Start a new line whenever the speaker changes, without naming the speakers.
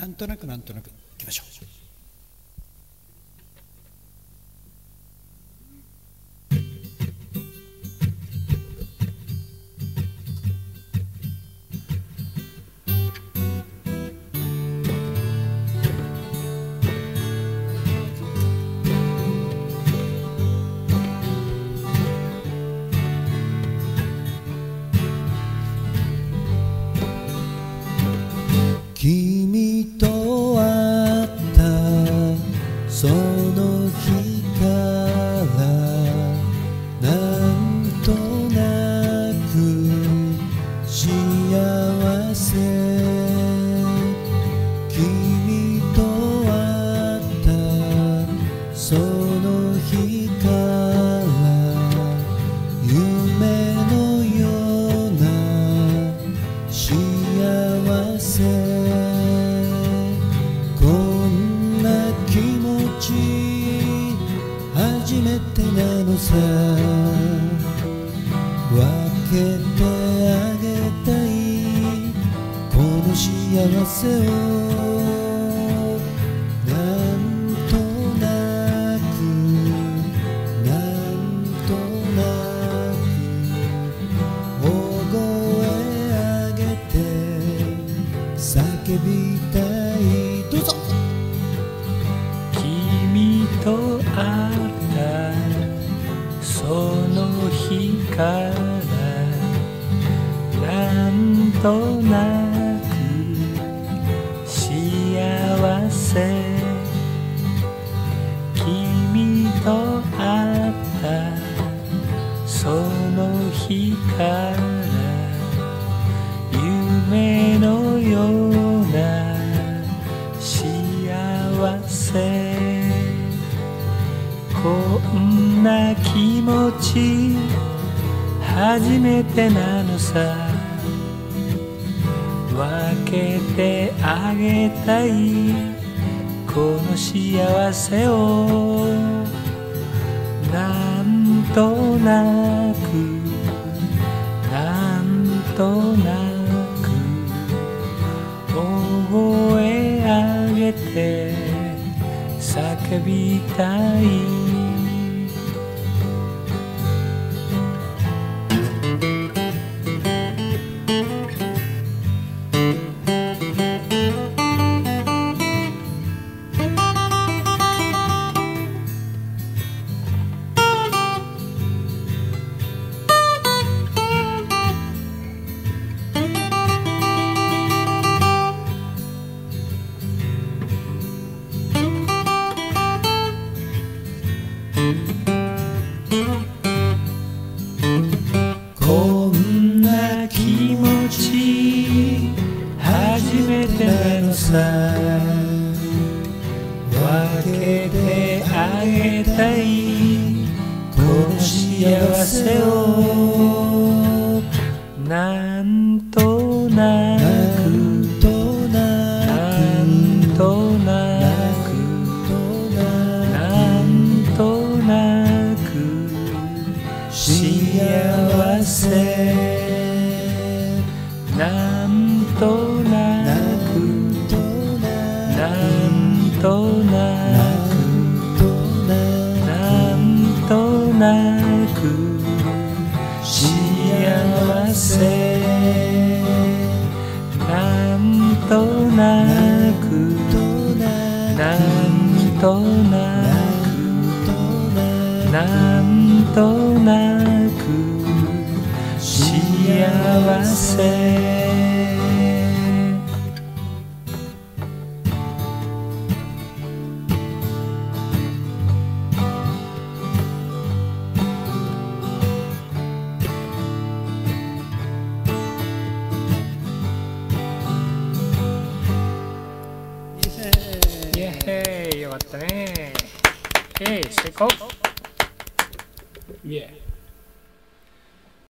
なんとなくなんとなくいきましょう。その日から夢のような幸せこんな気持ち初めてなのさ。分けてあげたい。この幸せを。びたい。どうぞ。
君と会ったその日からなんとなく幸せ君と会ったその日から夢のよう気持ち初めてなのさ。分けてあげたい。この幸せを。なんとなく。なんとなく。大声上げて叫びたい。さ分けてあげたいこの幸せ。をなんとなく。なんとなく。なんとなく。幸せ。なんとなく。となくなんとなく幸せなんとなくなんとなくなんとなく幸せ。イエーイ。よかったね。イエーイ。成功イエーイ。